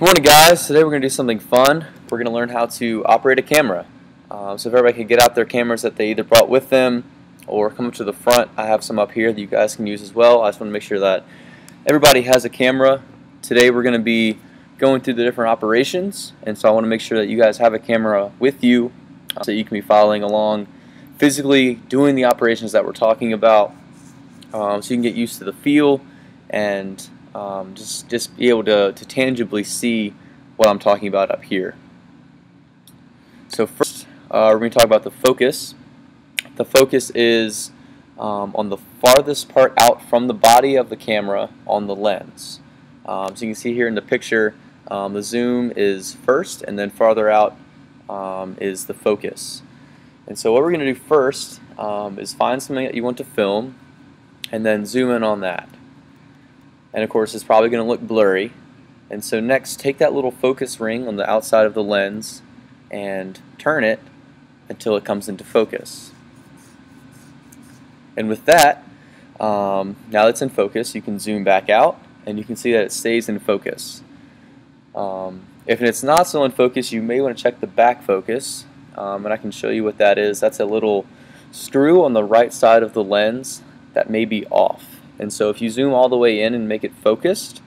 Good morning guys, today we're going to do something fun. We're going to learn how to operate a camera. Um, so if everybody can get out their cameras that they either brought with them or come up to the front, I have some up here that you guys can use as well. I just want to make sure that everybody has a camera. Today we're going to be going through the different operations and so I want to make sure that you guys have a camera with you so you can be following along physically doing the operations that we're talking about um, so you can get used to the feel and um, just just be able to, to tangibly see what I'm talking about up here. So first, uh, we're going to talk about the focus. The focus is um, on the farthest part out from the body of the camera on the lens. Um, so you can see here in the picture, um, the zoom is first, and then farther out um, is the focus. And so what we're going to do first um, is find something that you want to film, and then zoom in on that and of course it's probably going to look blurry. And so next take that little focus ring on the outside of the lens and turn it until it comes into focus. And with that um, now that it's in focus you can zoom back out and you can see that it stays in focus. Um, if it's not still in focus you may want to check the back focus um, and I can show you what that is. That's a little screw on the right side of the lens that may be off and so if you zoom all the way in and make it focused,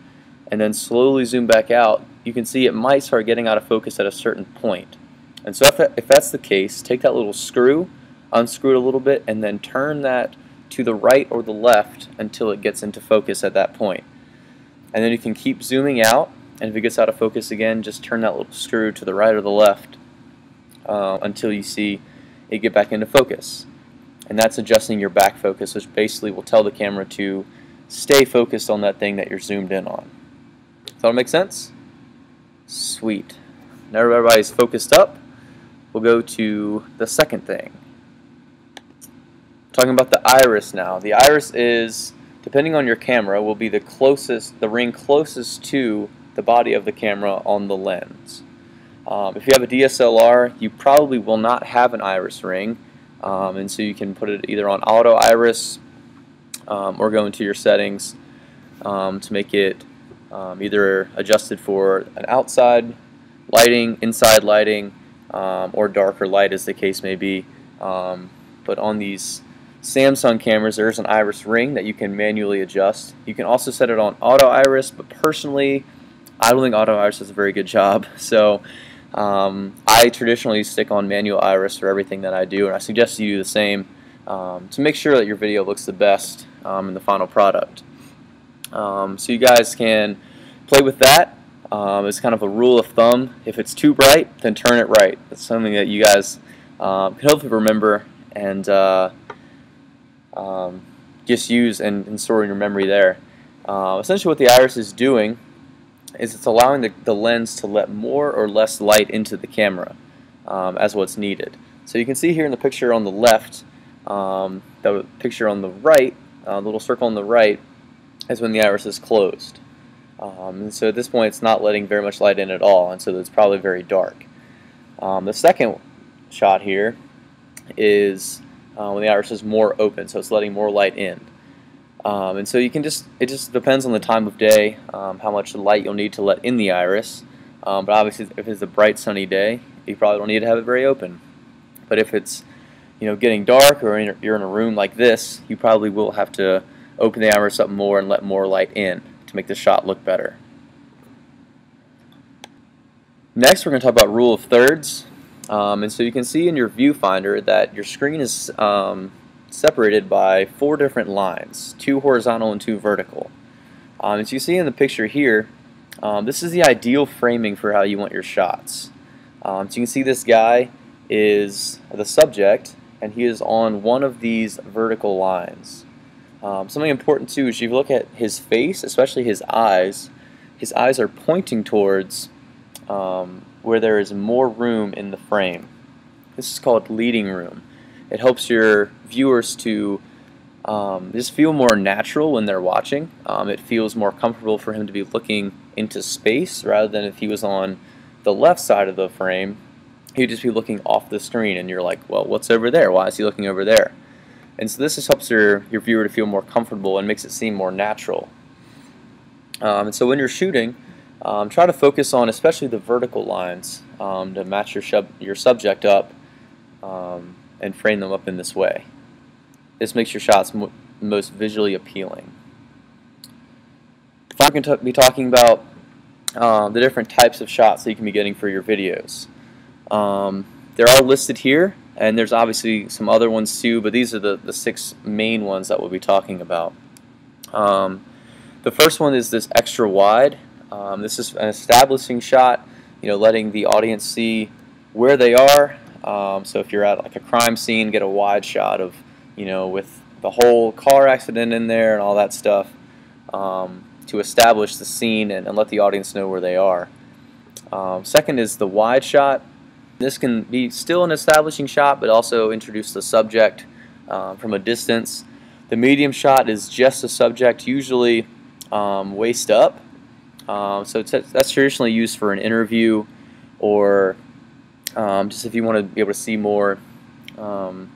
and then slowly zoom back out, you can see it might start getting out of focus at a certain point. And so if, that, if that's the case, take that little screw, unscrew it a little bit, and then turn that to the right or the left until it gets into focus at that point. And then you can keep zooming out, and if it gets out of focus again, just turn that little screw to the right or the left uh, until you see it get back into focus and that's adjusting your back focus which basically will tell the camera to stay focused on that thing that you're zoomed in on. Does that make sense? Sweet. Now everybody's focused up, we'll go to the second thing. Talking about the iris now. The iris is, depending on your camera, will be the closest, the ring closest to the body of the camera on the lens. Um, if you have a DSLR, you probably will not have an iris ring um, and so you can put it either on auto iris um, or go into your settings um, to make it um, either adjusted for an outside lighting, inside lighting, um, or darker light as the case may be. Um, but on these Samsung cameras there's an iris ring that you can manually adjust. You can also set it on auto iris, but personally I don't think auto iris does a very good job. So um, I traditionally stick on manual iris for everything that I do, and I suggest you do the same um, to make sure that your video looks the best um, in the final product. Um, so you guys can play with that. Um, it's kind of a rule of thumb. If it's too bright, then turn it right. That's something that you guys um, can hopefully remember and uh, just use and, and, store in your memory there. Uh, essentially what the iris is doing is it's allowing the, the lens to let more or less light into the camera um, as what's needed. So you can see here in the picture on the left, um, the picture on the right, uh, the little circle on the right, is when the iris is closed. Um, and so at this point it's not letting very much light in at all, and so it's probably very dark. Um, the second shot here is uh, when the iris is more open, so it's letting more light in. Um, and so you can just, it just depends on the time of day, um, how much light you'll need to let in the iris. Um, but obviously if it's a bright sunny day, you probably don't need to have it very open. But if it's, you know, getting dark or in, you're in a room like this, you probably will have to open the iris up more and let more light in to make the shot look better. Next we're going to talk about rule of thirds. Um, and so you can see in your viewfinder that your screen is um, separated by four different lines, two horizontal and two vertical. Um, as you see in the picture here, um, this is the ideal framing for how you want your shots. Um, so you can see this guy is the subject and he is on one of these vertical lines. Um, something important too is if you look at his face, especially his eyes, his eyes are pointing towards um, where there is more room in the frame. This is called leading room. It helps your viewers to um, just feel more natural when they're watching. Um, it feels more comfortable for him to be looking into space rather than if he was on the left side of the frame, he'd just be looking off the screen and you're like, well, what's over there? Why is he looking over there? And so this just helps your, your viewer to feel more comfortable and makes it seem more natural. Um, and so when you're shooting, Um, try to focus on especially the vertical lines um, to match your, your subject up um, and frame them up in this way. This makes your shots mo most visually appealing. If going to be talking about um, the different types of shots that you can be getting for your videos. Um, they're all listed here, and there's obviously some other ones too, but these are the, the six main ones that we'll be talking about. Um, the first one is this extra wide. Um, this is an establishing shot, you know, letting the audience see where they are. Um, so if you're at like a crime scene, get a wide shot of, you know, with the whole car accident in there and all that stuff um, to establish the scene and, and, let the audience know where they are. Um, second is the wide shot. This can be still an establishing shot, but also introduce the subject uh, from a distance. The medium shot is just the subject, usually um, waist up. Um, so that's traditionally used for an interview or um, just if you want to be able to see more um,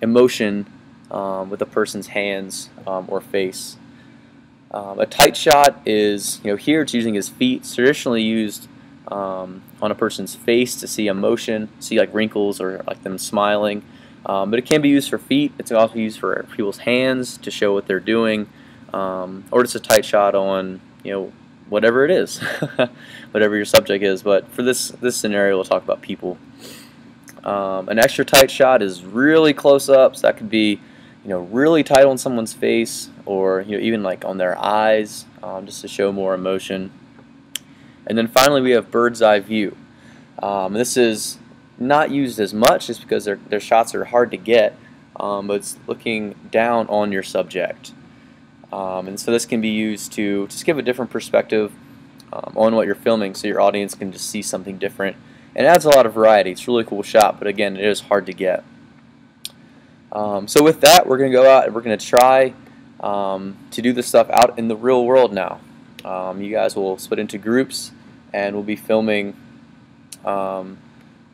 emotion um, with a person's hands um, or face. a tight shot is, you know, here it's using his feet. It's traditionally used um, on a person's face to see emotion, see like wrinkles or like them smiling. Um, but it can be used for feet. It's also used for people's hands to show what they're doing, um, or just a tight shot on you know whatever it is, whatever your subject is. But for this this scenario, we'll talk about people. Um, an extra tight shot is really close up, so that could be you know really tight on someone's face, or you know even like on their eyes, um, just to show more emotion. And then finally we have bird's eye view. Um, this is not used as much just because their, their shots are hard to get, um, but it's looking down on your subject. Um, and so this can be used to just give a different perspective um, on what you're filming so your audience can just see something different. And it adds a lot of variety. It's a really cool shot, but again, it is hard to get. Um, so with that, we're going to go out and we're going to try um, to do this stuff out in the real world now. you guys will split into groups and we'll be filming um,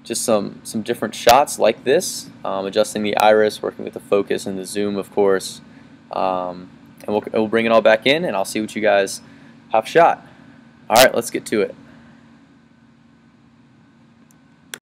just some some different shots like this, um, adjusting the iris, working with the focus and the zoom, of course, um, and we'll, we'll bring it all back in, and I'll see what you guys have shot. All right, let's get to it.